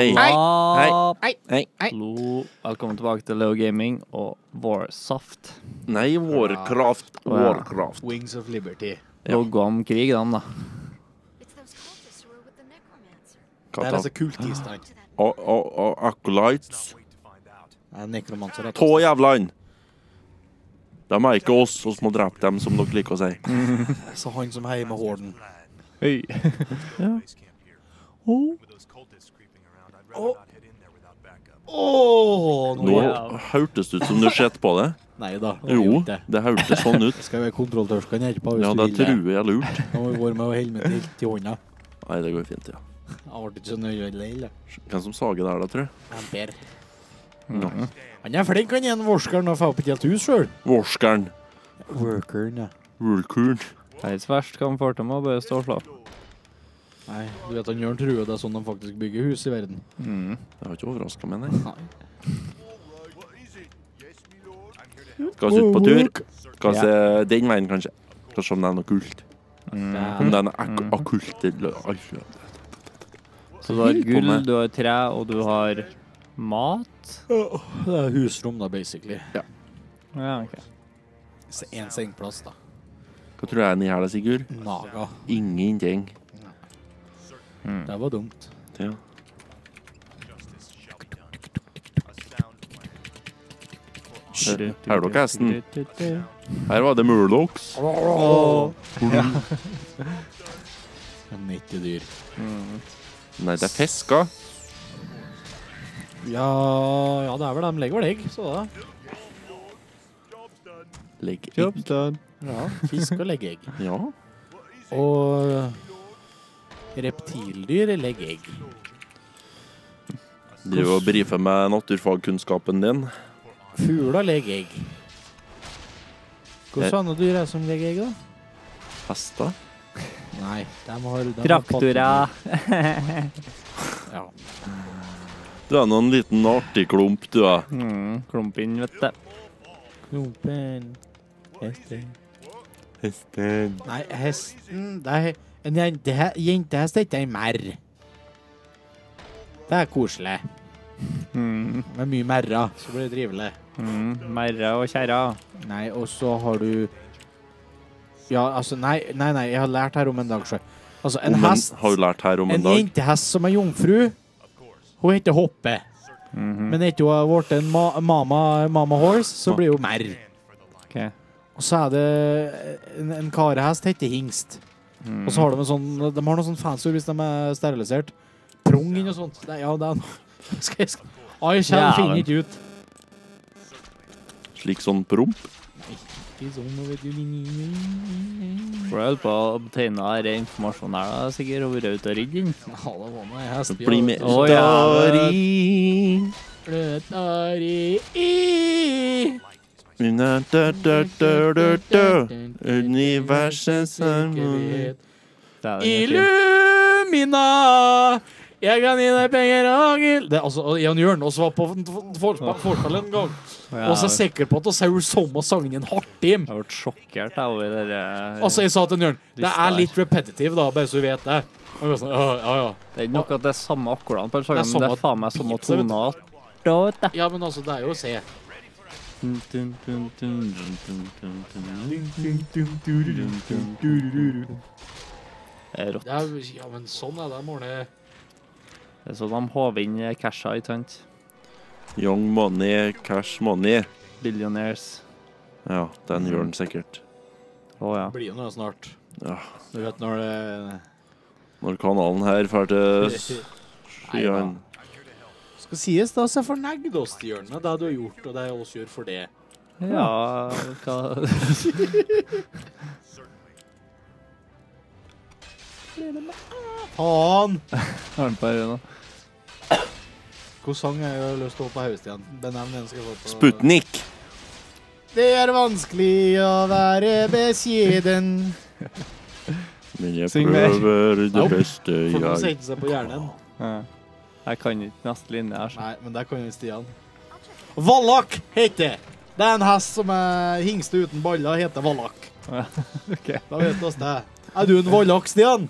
Hei. Hei. Hei. Hei. Hallo. Velkommen tilbake til Leo Gaming og Warsoft. Nei, Warcraft. Warcraft. Wings of Liberty. Ja. Logga om krig, den, da. Det er altså kultistene. Og, og, og Acolytes. Tå jævlene! De er ikke oss, oss må drepe dem, som dere liker å si. Så han som heier med horden. Hei. Åh, Nå hørtes det ut som du sett på det. Nei da. Jo, det. det hørtes sånn ut. Det skal være kontrolltørskan her på hvis Ja, du det Ja, det. tror jeg er lurt. Nå må vi gå med å helme til, til hånda. Nei, det går fint, ja. Jeg ble ikke så nøye heller. Hvem som sager der, da, tror jeg? Han Per. Mhm. Han er flink, han igjen, vorskeren, og får opp et helt hus sjøl. Vorskeren. Workeren, ja. Workeren. Det er ikke så verst hva han får til med å bare stå og slå. Nei, du vet han Jørn tror det er sånn de faktisk bygger hus i verden. Mm. Det har ikke overraska meg, nei. Nei. Skal vi ut på tur? Skal vi se den veien, kanskje? Skal vi se om det er noe kult. Mm. Om det er noe ak akkult eller. Så du har gull, du har tre, og du har mat. Det er husrom, da, basically. Ja, ja okay. En sengeplass, da. Hva tror du er inni her, da, Sigurd? Naga. Ingenting. Mm. Det var dumt. Ja. Hører dere hesten? Her var det Murlocs. En 90 dyr. Mm. Nei, det er fisker. Ja, ja, det er vel de legger vel egg, så da. Legg egg. Ja, fisk og legger egg. Ja. Og reptildyr legger egg. Driver og brifer med naturfagkunnskapen din. Fugler legger egg. Hvilke andre dyr er det som legger egg, da? Hester. Nei, de har de Traktorer. Ja. Du er nå en liten artig klump, du er. Mm. klumpen, vet du. Klumpen Hesten Hesten. Nei, hesten Det er en jente, jentehest heter en merr. Det er koselig. Mm. Med mye merrer, så blir det trivelig. Mm. Merre og kjerra. Nei, og så har du Ja, altså, nei, nei, nei, jeg har lært her om en dag sjøl. Altså, en Om en, har du lært her om en En dag? jentehest som er jomfru, hun heter Hoppe. Mhm. Men etter hun har blitt en ma mama, mama horse, så blir hun merr. Okay. Og så er det en, en karehest heter hingst. Mm. Og så har de en sånn De har noe sånn fancy hvis de er sterilisert. Prong inn og sånt. Det, ja, det er noe Skal jeg Ai, jeg ja, finner ikke ut. Slik sånn promp? Jeg holdt på å tegne her informasjon her, da, sikkert, og vært ute og ridd inn. Ja, det var noe hest. Bli med. Da, da, da. Universets harmoni. Illumina! Jeg kan gi deg penger og gull Det er altså Jan Jørn også var på forspill en gang. Og så er jeg sikker på at vi har samme sangen i en halvtime. Jeg ble sjokkert over det der. Altså, jeg sa til Jørn Det er litt repetitive, da, bare så du vet det. Og sånn, ja, ja, ja. Det er ikke nok at det er samme akkordene på er sangen, men det er faen meg samme toner. Ja, men altså, det er jo å se. Rått. Er, ja, men sånn er det, Morne. Det er sånn de håver inn casha, ikke sant? Young money, cash money. Billionaires. Ja, den gjør den sikkert. Å ja. Blir jo noe snart. Ja. Du vet når det Når kanalen her drar til skyene. Skal sies, da, så fornegd oss til hjørnet det du har gjort, og det oss gjør for det. Ja, hva Faen! har den på øret nå? Hvilken sang har jeg lyst til å ha på hodet igjen? Benevn den skal jeg få på. Sputnik. Det er vanskelig å være beskjeden. Men jeg Syng mer. prøver det beste For nå jeg setter seg på hjernen. Ja. Jeg kan ikke neste linje her. så. Nei, men der kan jo Stian. Vallak heter det. Det er en hest som er hingste uten baller, heter vallak. Ok. Da vet vi det. Er du en vallak, Stian?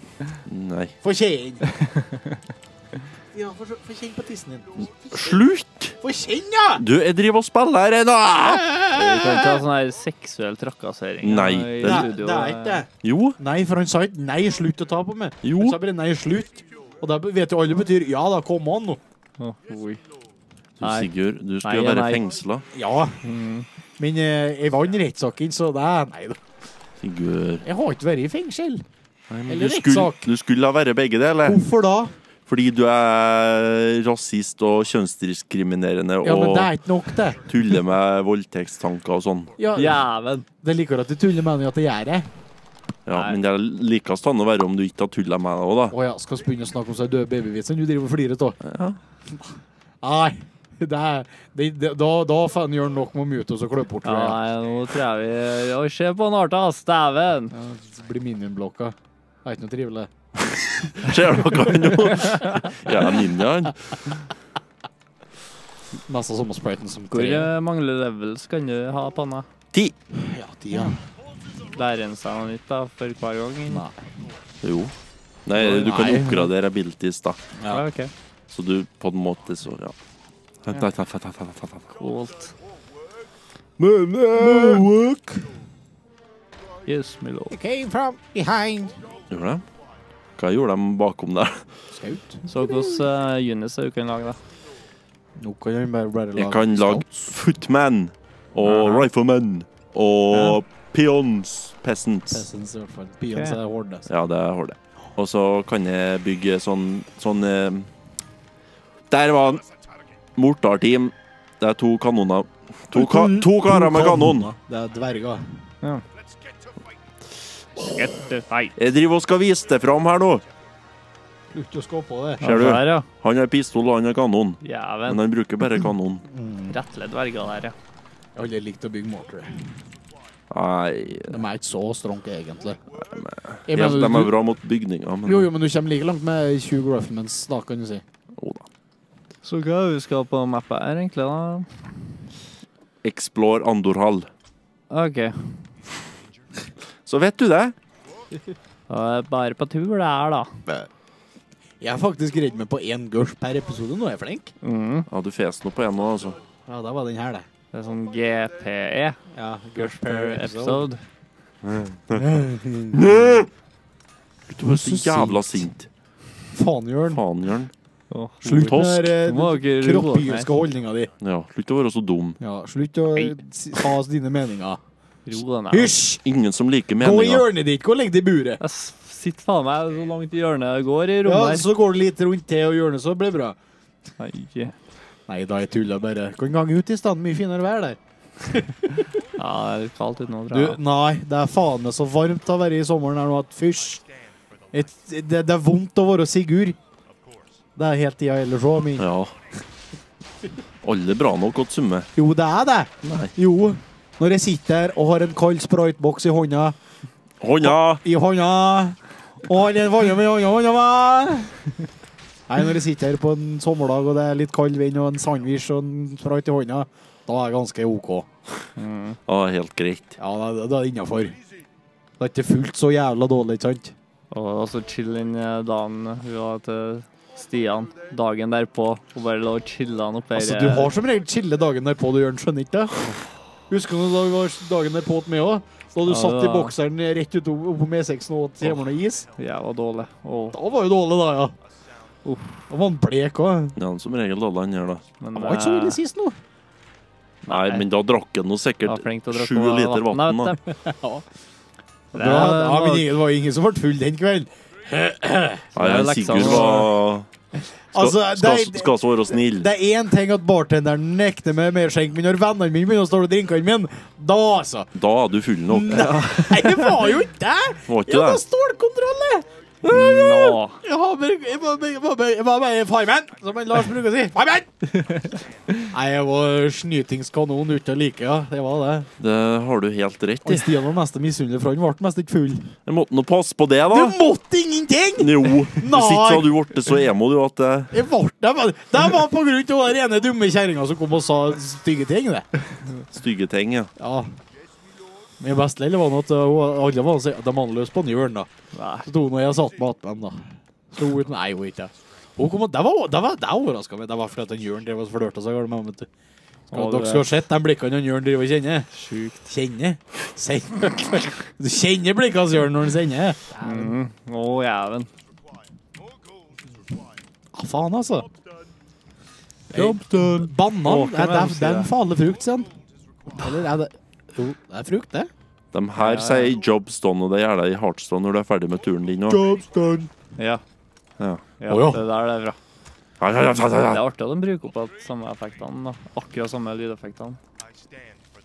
Nei. Få Stian, få få kjenne på tissen din. Slutt! Få kjenne, ja! Du, jeg driver og spiller her ennå! Vi kan ikke ha sånn her seksuell trakassering Nei, det- Det, det er ikke det. Jo, Nei, for han sa ikke nei, slutt å ta på meg. Jo. Han sa bare nei, slutt. Og da vet jo alle betyr ja da, kom an nå. Å, du. Sigurd, du skulle jo være fengsla. Ja, Mm. men eh, jeg vant rettssaken, så det er nei da. Sigurd Jeg har ikke vært i fengsel. Nei, men Eller du, skulle, rettssak. du skulle ha vært begge deler. Hvorfor da? Fordi du er rasist og kjønnsdiskriminerende Ja, men og det er ikke nok, det. tuller med voldtektstanker og sånn. Ja, Jæven. Det er like at du tuller med det at det gjør det. Ja, Nei. men det er likest an å være om du ikke har tulla med det òg, da. Å ja, skal vi begynne å snakke om seg døde babyvitser? Du driver og flirer av. Ja. Nei. Det er, det, det, da, da faen gjør han nok med å mute oss og kløpe bort. Ja, nei, nå tror jeg vi Oi, se på han Arta, dæven! Ja, det blir minionblokka. Det er ikke noe trivelig. Ser dere nå? Ja, ninjaen. Nesten samme spriten som Hvor tre. eh, mange levels kan du ha på Ti. Ja, Ti. Ja, Lærer en seg nytt da, for hver gang? Nei. Jo. Nei, du kan Nei. oppgradere abilities, da. Ja, ok. Så du på en måte så Ja. Coolt. Moonwalk. Yes, my lord. Came from behind. Gjorde det? Hva gjorde de bakom der? Skaut. Så hvordan uh, Unis du kan lage, da? Nå kan jeg bare, bare Jeg kan lage Footman og Aha. Rifleman og Peons Peasants. Peasants, i hvert fall. Peons okay. er horde. Ja, det er horde. Og så kan jeg bygge sånn sånn eh, Der var han! Mortarteam. Det er to kanoner. To, ka to karer med kanon. Det er dverger. Ja. Jeg driver og skal vise det fram her nå. Slutt å skå på det. Ser du? Han har pistol og han har kanon. Men han bruker bare kanon. Rettle dverger der, ja. Jeg har aldri likt å bygge mortar. Nei De er ikke så stronke, egentlig. ja, Jeg De mener, er du, bra mot bygninger, men jo, jo, men du kommer like langt med 20 Ruffmans, da, kan du si. Jo da. Så hva er det vi skal på mappa her, egentlig? da? Explore Andorhall. OK. Så vet du det. Er bare på tur det er, da. Jeg er faktisk redd meg på én gurs per episode. Nå er jeg flink. Mm. Ja, du fes nå på en nå, altså. Ja, da var den her, det. Det er sånn GPE. Ja, Girls per episode. Du er så jævla sint. Faen, Jørn. Faen, Jørn. Slutt med Tosk. den der, eh, roe kroppbyrske holdninga di. Ja, slutt å være så dum. Ja, slutt å si- ha dine meninger. Ro deg ned. Hysj! Ingen som liker Gå i meninga. hjørnet ditt. Gå og legg deg i buret. Jeg s- sitter faen meg så langt i hjørnet jeg går i Ja, rommet her. så går du litt rundt til og hjørnet, så blir det bra. Nei. Nei da, jeg tuller bare. Kan gange ut i stedet. Mye finere vær der. Ja, det er litt kaldt ute nå, tror Du, nei, det er faen meg så varmt å være i sommeren her nå at fysj. Et, det, det er vondt å være Sigurd. Det er helt tida ellers òg, min. Ja. Alle bra nok å summe. Jo, det er det. Nei. Jo. Når jeg sitter her og har en kald sprayteboks i hånda Hånda! I hånda Og han er varm i hånda, hånda. Nei, når jeg sitter her på en sommerdag og det er litt kald vind og en sandwich og en sprayt i hånda, da er det ganske OK. Mm. Ah, helt greit. Ja, da, da er det innafor. Det er ikke fullt så jævla dårlig, ikke sant? Og så chill den eh, dagen vi var til Stian dagen derpå og bare lå og chilla han oppe her. Altså, du har som regel chille dagen derpå, du gjør den, skjønner ikke det? Husker du da vi var dagen derpå til meg òg? Da du Ja, satt i bokseren rett ute på med6 og åt hjemme og is? Jævla dårlig. Åh, Da var jo dårlig, da, ja. Uff. Da var han blek òg. Ja, som regel alle han gjør, da. men Han var ikke så ille sist nå. Nei, men da drakk han nå sikkert drikke sju liter vann. da. Ja. Det er- Ja, men det var ingen som ble full den kvelden. Nei, han Sigurd var Skal, Altså, det, skal så være snill. det er én ting at bartenderen nekter meg mer skjenk, men når vennene mine begynner å stå og drinkene min, da altså Da er du full nok. Nei, det var jo ikke det! Var ikke Jeg var det? stålkontroll, jeg! Nå. Jeg var bare, bare farmen, som Lars bruker å si. Farmen! Nei, jeg var snytingskanon ute like, ja. Det var det. Det har du helt rett Og i. Stian var mest misunnelig, for han ble mest ikke full. Jeg måtte nå passe på det, da. Du måtte ingenting! Jo. Hvis ikke så hadde du blitt så emo, du, at det Jeg ble, det, var, det var på grunn av den ene dumme kjerringa som kom og sa stygge ting, det. stygge ting, ja. Ja. Min beste lille var at uh, alle var de annerledes på Njøren, da. Nei. Så tok hun og jeg satt med attmed dem, da. ut hun Nei, hun ikke. Hun kom, det var, det var, det overraska meg. Det var fordi han Jørn drev og flørta seg med meg. Skal, dere ha sett de blikkene han Jørn driver og kjenner. Sjukt. Kjenner? Send- Du kjenner blikkene hans Jørn når han sender. Mm. Å, jæven. Ah, faen, altså. Jobb done. Banan, er det, en farlig frukt, sier han. Eller er det Jo, det er frukt, det. De her Ja, ja. sier jobs done, og det gjør deg i Heartstone når du er ferdig med turen din. Og. Jobs done. Ja. Ja. ja, Å, ja. Det der det er bra. Ja, ja, ja, ja, Det ja. er artig at de bruker opp at samme effektene. da. Akkurat samme lydeffektene.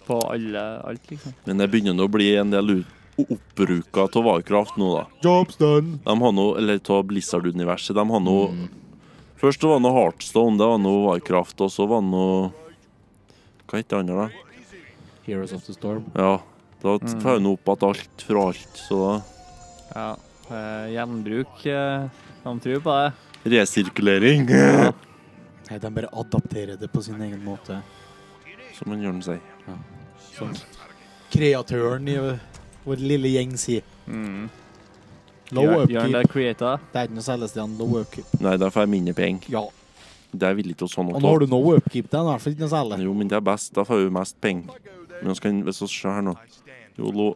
På alle, alt, liksom. Men det begynner nå å bli en del oppbruka av Warcraft nå, da. Jobs done. De har nå, eller av Blizzard-universet, de har nå Mm. Først det var det Heartstone, det var noe Warcraft, og så var det noe Hva heter det andre, da? Heroes of the Storm. Ja. Da Mm. tar hun opp igjen alt fra alt, så da Ja. Eh, gjenbruk eh, De tror på det. Resirkulering, Ja. Nei, de bare adapterer det på sin egen måte. som en Jørn sier. Som kreatøren i vår lille gjeng sier. Mm. Low Gjør upkeep. det? Det er ikke noe særlig sted low upkeep. Nei, da får jeg mindre penger. Ja. Det vil ikke sånn Og nå har du no upkeep, det er i hvert fall ikke noe særlig. Jo, men det er best. Da får du mest penger. Men nå skal inn vi ser her nå Jolo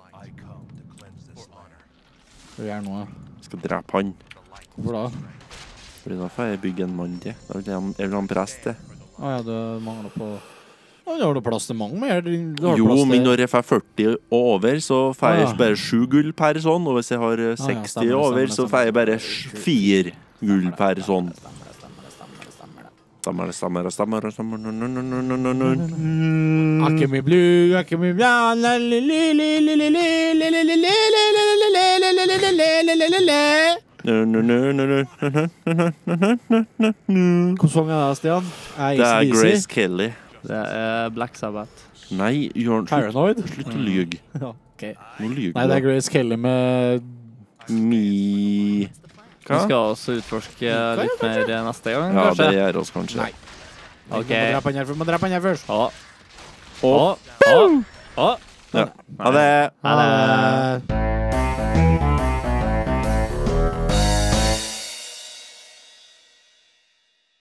Hva gjør nå? skal drepe han. Hvorfor da? Fordi da får jeg bygge en mann til. Da vil jeg, jeg vil ha en prest til. Å ja, du mangler på ja, da har du plass til mange mer. Jo, men når jeg får 40 og over, så får jeg Ah, ja. bare 7 gull per sånn. Og hvis jeg har eh, ja, 60 stemmer det, over, stemmer det, så får jeg bare 4 gull per sånn. Stammer, stammer, stammer, stammer blue, akemi bla Hvilken sang er det, Stian? Det er Grace Kelly. Det er Black Sabbath. Nei, Jørn, Paranoid? Slutt å lyve. Nå lyver du. Nei, det er Grace Kelly med Me Mi... Vi skal også utforske litt mer neste gang, Ja, det gjør oss kanskje. Nei. Ok. Må drepe han her vi må drepe han her først. Og, Å. Å. Å. Ja. Ha det! Ha det. Eh,